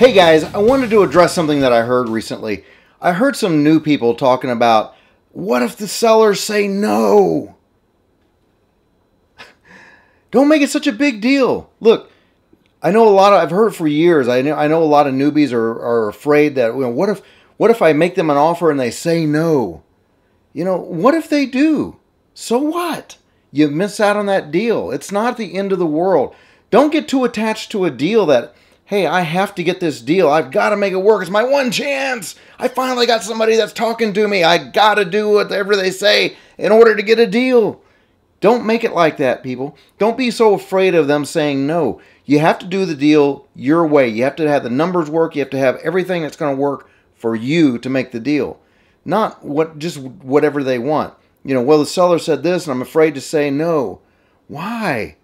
Hey guys, I wanted to address something that I heard recently. I heard some new people talking about what if the sellers say no? Don't make it such a big deal. Look, I know a lot of I've heard for years. I know I know a lot of newbies are, are afraid that you know what if what if I make them an offer and they say no? You know, what if they do? So what? You miss out on that deal. It's not the end of the world. Don't get too attached to a deal that hey, I have to get this deal. I've got to make it work. It's my one chance. I finally got somebody that's talking to me. I got to do whatever they say in order to get a deal. Don't make it like that, people. Don't be so afraid of them saying no. You have to do the deal your way. You have to have the numbers work. You have to have everything that's going to work for you to make the deal. Not what just whatever they want. You know, well the seller said this and I'm afraid to say no. Why?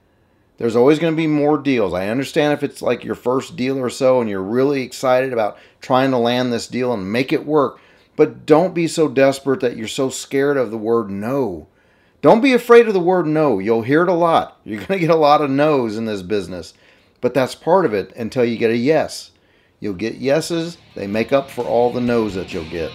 There's always going to be more deals. I understand if it's like your first deal or so and you're really excited about trying to land this deal and make it work, but don't be so desperate that you're so scared of the word no. Don't be afraid of the word no. You'll hear it a lot. You're going to get a lot of no's in this business, but that's part of it until you get a yes. You'll get yeses, they make up for all the no's that you'll get.